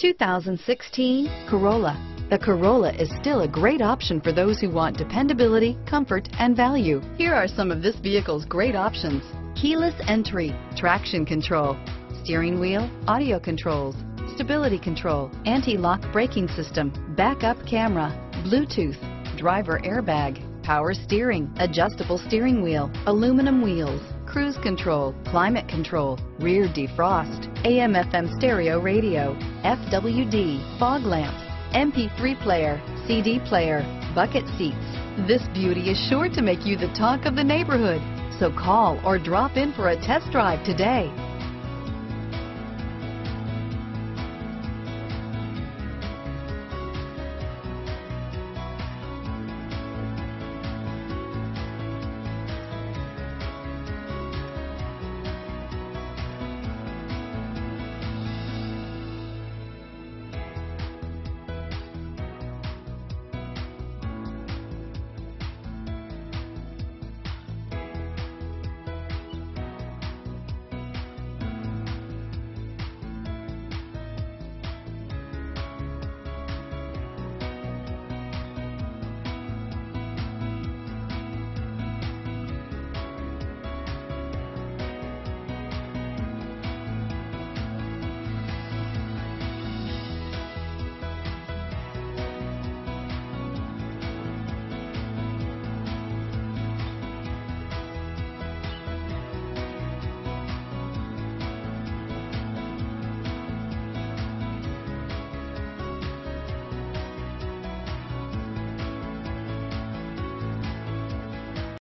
2016 Corolla. The Corolla is still a great option for those who want dependability, comfort, and value. Here are some of this vehicle's great options. Keyless entry, traction control, steering wheel, audio controls, stability control, anti-lock braking system, backup camera, Bluetooth, driver airbag, power steering, adjustable steering wheel, aluminum wheels, cruise control, climate control, rear defrost, AM FM stereo radio, FWD, fog lamps, MP3 player, CD player, bucket seats. This beauty is sure to make you the talk of the neighborhood. So call or drop in for a test drive today.